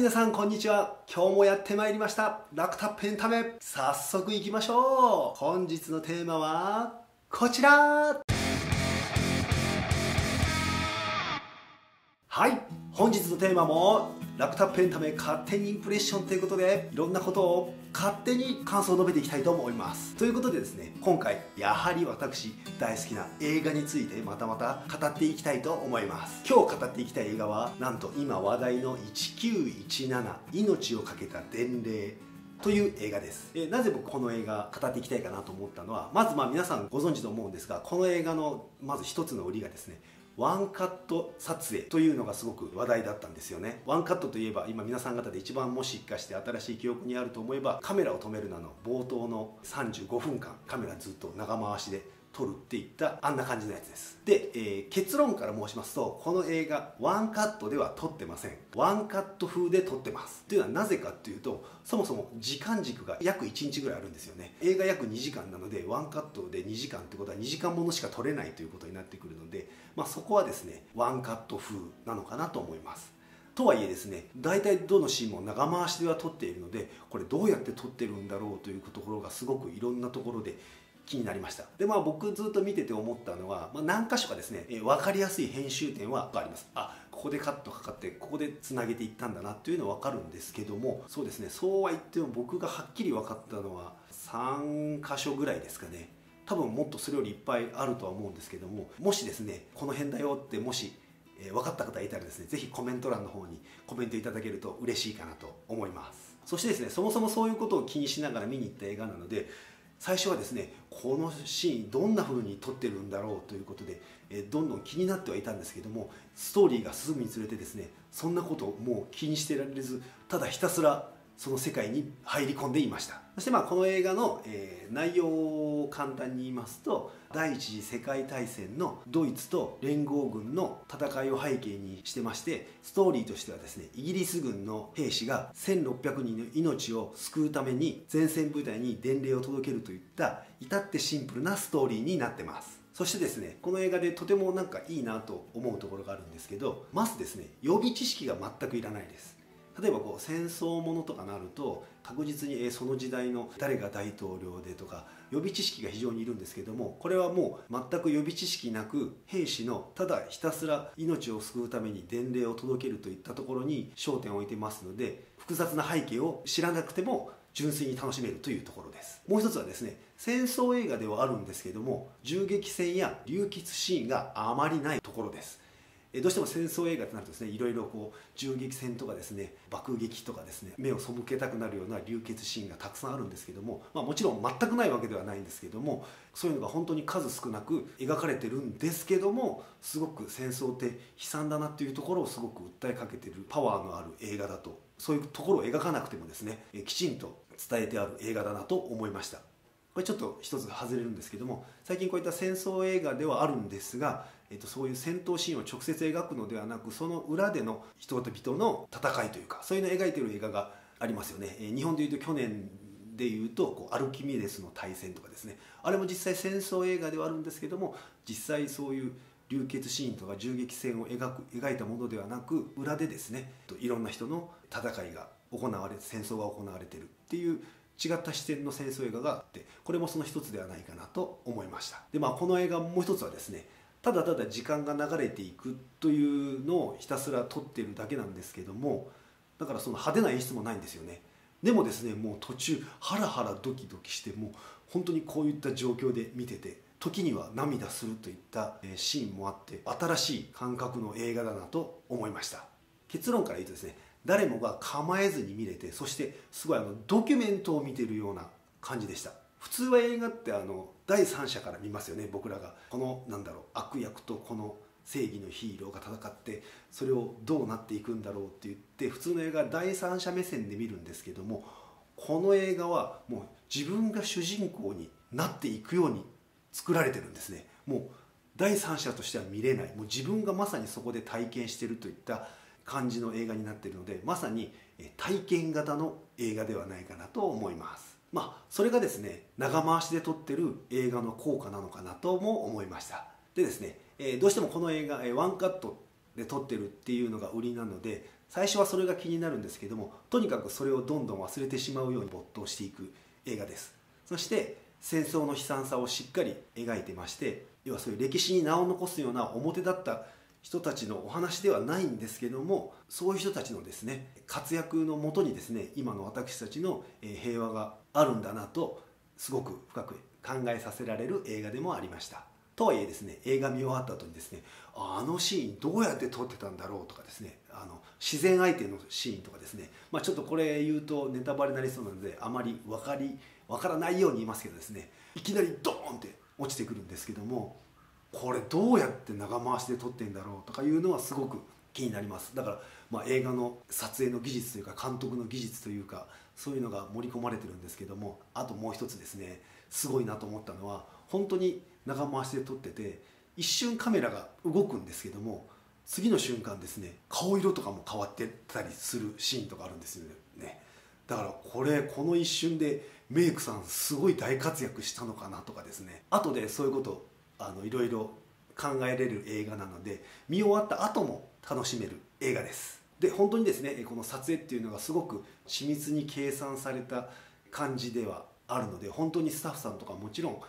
皆さんこんにちは。今日もやってまいりました。ラクタップエンタメ。早速いきましょう。本日のテーマはこちら。はい。本日のテーマもラクタップエンタメ勝手にインプレッションということでいろんなことを勝手に感想を述べていきたいと思います。ということでですね今回やはり私大好きな映画についてまたまた語っていきたいと思います。今日語っていきたい映画はなんと今話題の1917命をかけた伝令という映画です。えなぜ僕この映画語っていきたいかなと思ったのはまずまあ皆さんご存知と思うんですがこの映画のまず一つの売りがですねワンカット撮影というのがすごく話題だったんですよね。ワンカットといえば今皆さん方で一番もしかして新しい記憶にあると思えばカメラを止めるなの。冒頭の35分間カメラずっと長回しで撮るっていったあんな感じのやつです。で、えー、結論から申しますとこの映画ワンカットでは撮ってません。ワンカット風で撮ってます。というのはなぜかっていうとそもそも時間軸が約1日ぐらいあるんですよね。映画約2時間なのでワンカットで2時間ってことは2時間ものしか撮れないということになってくるので、まあ、そこはですねワンカット風なのかなと思います。とはいえですね大体どのシーンも長回しでは撮っているのでこれどうやって撮ってるんだろうというところがすごくいろんなところで気になりました。でまあ僕ずっと見てて思ったのは、まあ、何箇所かですね、えー、分かりやすい編集点はあります。あここでカットかかってここでつなげていったんだなっていうのは分かるんですけどもそうですねそうは言っても僕がはっきり分かったのは3箇所ぐらいですかね。多分もっとそれよりいっぱいあるとは思うんですけどももしですねこの辺だよってもしえ、分かった方いたらですね是非コメント欄の方にコメントいただけると嬉しいかなと思います。そしてですねそもそもそういうことを気にしながら見に行った映画なので最初はですねこのシーンどんな風に撮ってるんだろうということで、えどんどん気になってはいたんですけどもストーリーが進むにつれてですねそんなことをもう気にしてられずただひたすらその世界に入り込んでいました。そしてまあこの映画の、えー、内容を簡単に言いますと第一次世界大戦のドイツと連合軍の戦いを背景にしてましてストーリーとしてはですねイギリス軍の兵士が1600人の命を救うために前線部隊に伝令を届けるといった至ってシンプルなストーリーになってます。そしてですねこの映画でとてもなんかいいなと思うところがあるんですけどまずですね予備知識が全くいらないです。例えばこう戦争ものとかなると確実にその時代の誰が大統領でとか予備知識が非常にいるんですけどもこれはもう全く予備知識なく兵士のただひたすら命を救うために伝令を届けるといったところに焦点を置いてますので複雑な背景を知らなくても純粋に楽しめるというところです。もう一つはですね戦争映画ではあるんですけども銃撃戦や流血シーンがあまりないところです。どうしても戦争映画となるとですねいろいろこう銃撃戦とかですね爆撃とかですね目を背けたくなるような流血シーンがたくさんあるんですけども、まあ、もちろん全くないわけではないんですけどもそういうのが本当に数少なく描かれてるんですけどもすごく戦争って悲惨だなっていうところをすごく訴えかけてるパワーのある映画だとそういうところを描かなくてもですねきちんと伝えてある映画だなと思いました。これちょっと一つ外れるんですけども最近こういった戦争映画ではあるんですがえっと、そういう戦闘シーンを直接描くのではなくその裏での人々の戦いというかそういうのを描いている映画がありますよね、え日本でいうと去年でいうとこうアルキメデスの対戦とかですね。あれも実際戦争映画ではあるんですけども実際そういう流血シーンとか銃撃戦を描く描いたものではなく裏でですねいろんな人の戦いが行われ戦争が行われてるっていう違った視点の戦争映画があってこれもその一つではないかなと思いました。でまあこの映画もう一つはですねただただ時間が流れていくというのをひたすら撮ってるだけなんですけどもだからその派手な演出もないんですよね。でもですねもう途中ハラハラドキドキしてもう本当にこういった状況で見てて時には涙するといったシーンもあって新しい感覚の映画だなと思いました。結論から言うとですね誰もが構えずに見れてそしてすごいあのドキュメントを見てるような感じでした。普通は映画ってあの第三者から見ますよね僕らが。このなんだろう悪役とこの正義のヒーローが戦ってそれをどうなっていくんだろうって言って普通の映画は第三者目線で見るんですけどもこの映画はもう自分が主人公になっていくように作られてるんですね。もう第三者としては見れない。もう自分がまさにそこで体験してるといった感じの映画になっているのでまさに体験型の映画ではないかなと思います。まあそれがですね長回しで撮ってる映画の効果なのかなとも思いました。でですね、どうしてもこの映画、ワンカットで撮ってるっていうのが売りなので最初はそれが気になるんですけどもとにかくそれをどんどん忘れてしまうように没頭していく映画です。そして戦争の悲惨さをしっかり描いてまして要はそういう歴史に名を残すような表立った人たちのお話ではないんですけどもそういう人たちのですね活躍のもとにですね今の私たちの平和があるんだなとすごく深く考えさせられる映画でもありました。とはいえですね映画見終わった後にですねあのシーンどうやって撮ってたんだろうとかですねあの自然相手のシーンとかですね、まあ、ちょっとこれ言うとネタバレになりそうなのであまり分かり分からないように言いますけどですねいきなりドーンって落ちてくるんですけどもこれどうやって長回しで撮ってんだろうとかいうのはすごく気になります。だから、まあ、映画の撮影の技術というか監督の技術というかそういうのが盛り込まれてるんですけどもあともう一つですねすごいなと思ったのは本当に長回しで撮ってて一瞬カメラが動くんですけども次の瞬間ですね顔色とかも変わってたりするシーンとかあるんですよね。だからこれこの一瞬でメイクさんすごい大活躍したのかなとかですね。後でそういうことあのいろいろ考えれる映画なので見終わった後も楽しめる映画です。で本当にですねこの撮影っていうのがすごく緻密に計算された感じではあるので本当にスタッフさんとかもちろん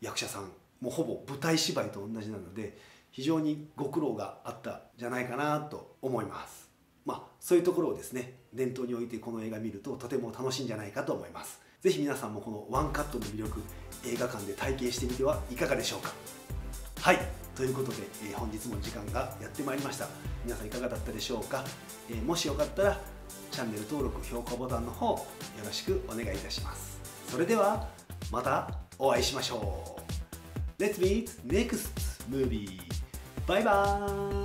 役者さんもほぼ舞台芝居と同じなので非常にご苦労があったんじゃないかなと思います。まあそういうところをですね念頭に置いてこの映画見るととても楽しいんじゃないかと思います。是非皆さんもこのワンカットの魅力映画館で体験してみてはいかがでしょうか。はい。ということで、えー、本日も時間がやってまいりました。皆さんいかがだったでしょうか、えー、もしよかったらチャンネル登録評価ボタンの方よろしくお願いいたします。それではまたお会いしましょう。Let's meet next movie. バイバーイ